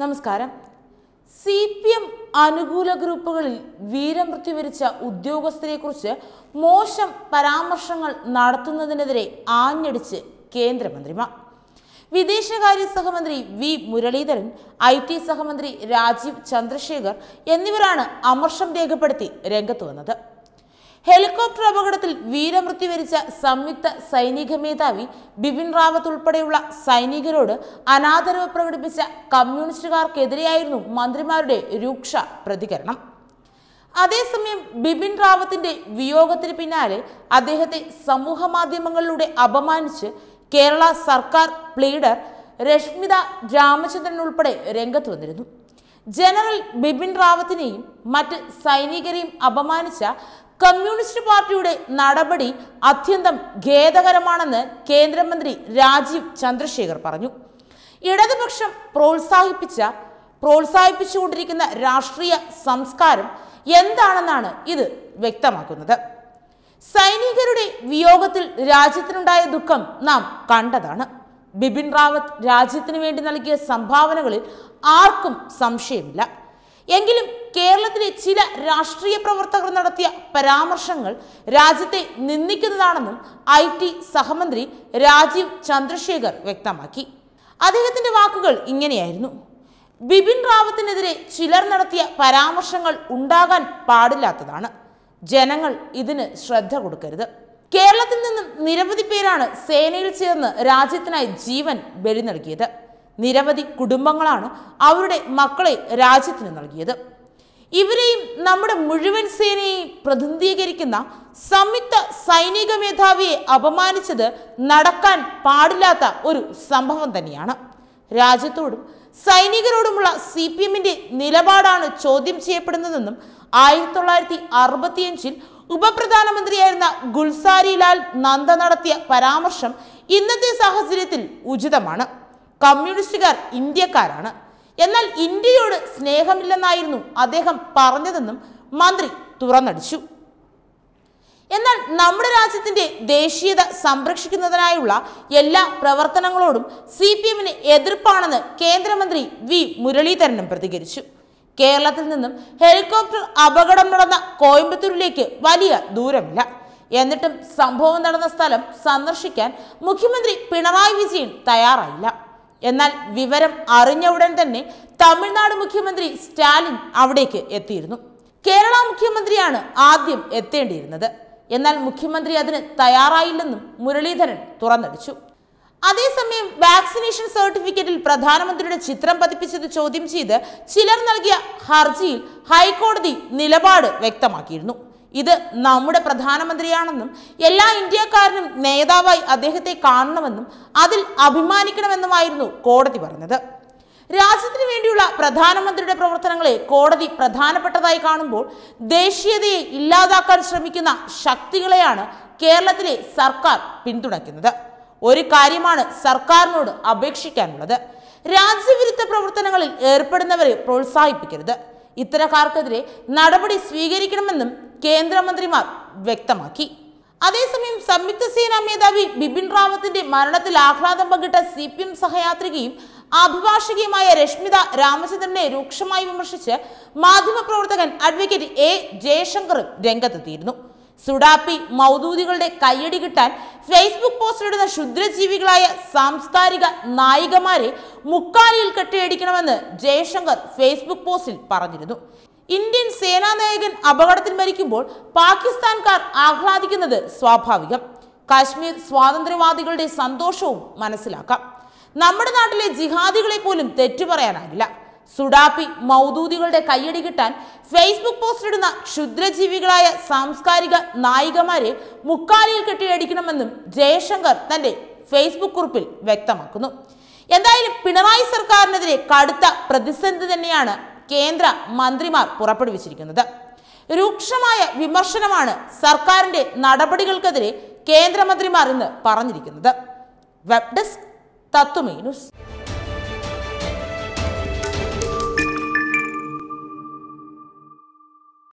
നമസ്കാരം. C P M അനുകൂല ഗ്രൂപ്പുകളിൽ വീരമൃത്യു വരിച്ച ഉദ്യോഗസ്ഥരെക്കുറിച്ച് മോശം പരാമർശങ്ങൾ നടത്തുന്നതിനെതിരെ ആഞ്ഞടിച്ച് കേന്ദ്രമന്ത്രിമാർ. വിദേശകാര്യ സഹമന്ത്രി വി മുരളീധരൻ ഐ ടി സഹമന്ത്രി രാജീവ് ചന്ദ്രശേഖർ എന്നിവരാണ് അമർഷം രേഖപ്പെടുത്തി രംഗത്ത് വന്നത്. ഹെലികോപ്റ്റർ അപകടത്തിൽ വീരമൃത്യു വരിച്ച സംയുക്ത സൈനിക മേധാവി ബിപിൻ റാവത്ത് ഉൾപ്പെടെയുള്ള സൈനികരോട് അനാദരവ് പ്രകടിപ്പിച്ച കമ്മ്യൂണിസ്റ്റുകാർക്കെതിരെയായിരുന്നു മന്ത്രിമാരുടെ രൂക്ഷ പ്രതികരണം. അതേസമയം ബിപിൻ റാവത്തിന്റെ വിയോഗത്തിന് പിന്നാലെ അദ്ദേഹത്തെ സമൂഹ മാധ്യമങ്ങളിലൂടെ അപമാനിച്ച് കേരള സർക്കാർ പ്ലീഡർ രശ്മിത രാമചന്ദ്രൻ ഉൾപ്പെടെ രംഗത്ത് വന്നിരുന്നു. ജനറൽ ബിപിൻ റാവത്തിനെയും മറ്റ് സൈനികരെയും അപമാനിച്ച കമ്മ്യൂണിസ്റ്റ് പാർട്ടിയുടെ നടപടി അത്യന്തം ഖേദകരമാണെന്ന് കേന്ദ്രമന്ത്രി രാജീവ് ചന്ദ്രശേഖർ പറഞ്ഞു. ഇടതുപക്ഷം പ്രോത്സാഹിപ്പിച്ച പ്രോത്സാഹിപ്പിച്ചുകൊണ്ടിരിക്കുന്ന രാഷ്ട്രീയ സംസ്കാരം എന്താണെന്നാണ് ഇത് വ്യക്തമാക്കുന്നത്. സൈനികരുടെ വിയോഗത്തിൽ രാജ്യത്തിനുണ്ടായ ദുഃഖം നാം കണ്ടതാണ്. ബിപിൻ റാവത്ത് രാജ്യത്തിന് വേണ്ടി നൽകിയ സംഭാവനകളിൽ ആർക്കും സംശയമില്ല. എങ്കിലും കേരളത്തിലെ ചില രാഷ്ട്രീയ പ്രവർത്തകർ നടത്തിയ പരാമർശങ്ങൾ രാജ്യത്തെ നിന്ദിക്കുന്നതാണെന്നും ഐ ടി സഹമന്ത്രി രാജീവ് ചന്ദ്രശേഖർ വ്യക്തമാക്കി. അദ്ദേഹത്തിന്റെ വാക്കുകൾ ഇങ്ങനെയായിരുന്നു. ബിപിൻ റാവത്തിനെതിരെ ചിലർ നടത്തിയ പരാമർശങ്ങൾ ഉണ്ടാകാൻ പാടില്ലാത്തതാണ്. ജനങ്ങൾ ഇതിന് ശ്രദ്ധ കൊടുക്കരുത്. കേരളത്തിൽ നിന്നും നിരവധി പേരാണ് സേനയിൽ ചേർന്ന് രാജ്യത്തിനായി ജീവൻ ബലി നൽകിയത് നിരവധി കുടുംബങ്ങളാണ് അവരുടെ മക്കളെ രാജ്യത്തിന് നൽകിയത്. ഇവരെയും നമ്മുടെ മുഴുവൻ സേനയെയും പ്രതിനിധീകരിക്കുന്ന സംയുക്ത സൈനിക മേധാവിയെ അപമാനിച്ചത് നടക്കാൻ പാടില്ലാത്ത ഒരു സംഭവം തന്നെയാണ്. രാജ്യത്തോടും സൈനികരോടുമുള്ള സി പി എമ്മിന്റെ നിലപാടാണ് ചോദ്യം ചെയ്യപ്പെടുന്നതെന്നും ആയിരത്തി തൊള്ളായിരത്തി അറുപത്തിയഞ്ചിൽ ഉപപ്രധാനമന്ത്രിയായിരുന്ന ഗുൽസാരി ലാൽ നന്ദ നടത്തിയ പരാമർശം ഇന്നത്തെ സാഹചര്യത്തിൽ ഉചിതമാണ്. കമ്മ്യൂണിസ്റ്റുകാർ ഇന്ത്യക്കാരാണ്. എന്നാൽ ഇന്ത്യയോട് സ്നേഹമില്ലെന്നായിരുന്നു അദ്ദേഹം പറഞ്ഞതെന്നും മന്ത്രി തുറന്നടിച്ചു. എന്നാൽ നമ്മുടെ രാജ്യത്തിന്റെ ദേശീയത സംരക്ഷിക്കുന്നതിനായുള്ള എല്ലാ പ്രവർത്തനങ്ങളോടും സി പി എമ്മിന് എതിർപ്പാണെന്ന് കേന്ദ്രമന്ത്രി വി മുരളീധരനും പ്രതികരിച്ചു. കേരളത്തിൽ നിന്നും ഹെലികോപ്റ്റർ അപകടം നടന്ന കോയമ്പത്തൂരിലേക്ക് വലിയ ദൂരമില്ല. എന്നിട്ടും സംഭവം നടന്ന സ്ഥലം സന്ദർശിക്കാൻ മുഖ്യമന്ത്രി പിണറായി വിജയൻ തയ്യാറായില്ല. എന്നാൽ വിവരം അറിഞ്ഞ ഉടൻ തന്നെ തമിഴ്നാട് മുഖ്യമന്ത്രി സ്റ്റാലിൻ അവിടേക്ക് എത്തിയിരുന്നു. കേരള മുഖ്യമന്ത്രിയാണ് ആദ്യം എത്തേണ്ടിയിരുന്നത്. എന്നാൽ മുഖ്യമന്ത്രി അതിന് തയ്യാറായില്ലെന്നും മുരളീധരൻ തുറന്നടിച്ചു. അതേസമയം വാക്സിനേഷൻ സർട്ടിഫിക്കറ്റിൽ പ്രധാനമന്ത്രിയുടെ ചിത്രം പതിപ്പിച്ചത് ചോദ്യം ചെയ്ത് ചിലർ നൽകിയ ഹർജിയിൽ ഹൈക്കോടതി നിലപാട് വ്യക്തമാക്കിയിരുന്നു. ഇത് നമ്മുടെ പ്രധാനമന്ത്രിയാണെന്നും എല്ലാ ഇന്ത്യക്കാരനും നേതാവായി അദ്ദേഹത്തെ കാണണമെന്നും അതിൽ അഭിമാനിക്കണമെന്നുമായിരുന്നു കോടതി പറഞ്ഞത്. രാജ്യത്തിന് വേണ്ടിയുള്ള പ്രധാനമന്ത്രിയുടെ പ്രവർത്തനങ്ങളെ കോടതി പ്രധാനപ്പെട്ടതായി കാണുമ്പോൾ ദേശീയതയെ ഇല്ലാതാക്കാൻ ശ്രമിക്കുന്ന ശക്തികളെയാണ് കേരളത്തിലെ സർക്കാർ പിന്തുണയ്ക്കുന്നത്. ഒരു കാര്യമാണ് സർക്കാരിനോട് അപേക്ഷിക്കാനുള്ളത്. രാജ്യവിരുദ്ധ പ്രവർത്തനങ്ങളിൽ ഏർപ്പെടുന്നവരെ പ്രോത്സാഹിപ്പിക്കരുത്. ഇത്തരക്കാർക്കെതിരെ നടപടി സ്വീകരിക്കണമെന്നും കേന്ദ്രമന്ത്രിമാർ വ്യക്തമാക്കി. അതേസമയം സംയുക്ത സേനാ മേധാവി ബിപിൻ റാവത്തിന്റെ മരണത്തിൽ ആഹ്ലാദം പങ്കിട്ട സി പി എം സഹയാത്രികയും അഭിഭാഷകയുമായ രശ്മിത രാമചന്ദ്രനെ രൂക്ഷമായി വിമർശിച്ച് മാധ്യമപ്രവർത്തകൻ അഡ്വക്കേറ്റ് എ ജയശങ്കറും രംഗത്തെത്തിയിരുന്നു. സുഡാപ്പി മൗദൂദികളുടെ കയ്യടി കിട്ടാൻ ഫേസ്ബുക്ക് പോസ്റ്റിലിടുന്ന ക്ഷുദ്രജീവികളായ സാംസ്കാരിക നായികമാരെ മുക്കാലിയിൽ കെട്ടിയടിക്കണമെന്ന് ജയശങ്കർ ഫേസ്ബുക്ക് പോസ്റ്റിൽ പറഞ്ഞിരുന്നു. ഇന്ത്യൻ സേനാനായകൻ അപകടത്തിൽ മരിക്കുമ്പോൾ പാകിസ്ഥാൻകാർ ആഹ്ലാദിക്കുന്നത് സ്വാഭാവികം. കാശ്മീർ സ്വാതന്ത്ര്യവാദികളുടെ സന്തോഷവും മനസ്സിലാക്കാം. നമ്മുടെ നാട്ടിലെ ജിഹാദികളെ പോലും തെറ്റു പറയാനാകില്ല സുഡാപ്പി മൗദൂദികളുടെ കയ്യടി കിട്ടാൻ ഫേസ്ബുക്ക് പോസ്റ്റ് ഇടുന്ന ക്ഷുദ്രജീവികളായ സാംസ്കാരിക നായികമാരെ മുക്കാലിയിൽ കെട്ടിയടിക്കണമെന്നും ജയശങ്കർ തന്റെ ഫേസ്ബുക്ക് കുറിപ്പിൽ വ്യക്തമാക്കുന്നു. എന്തായാലും പിണറായി സർക്കാരിനെതിരെ കടുത്ത പ്രതിസന്ധി തന്നെയാണ് കേന്ദ്ര മന്ത്രിമാർ പുറപ്പെടുവിച്ചിരിക്കുന്നത്. രൂക്ഷമായ വിമർശനമാണ് സർക്കാരിന്റെ നടപടികൾക്കെതിരെ കേന്ദ്രമന്ത്രിമാർ ഇന്ന് പറഞ്ഞിരിക്കുന്നത്. Web desk news.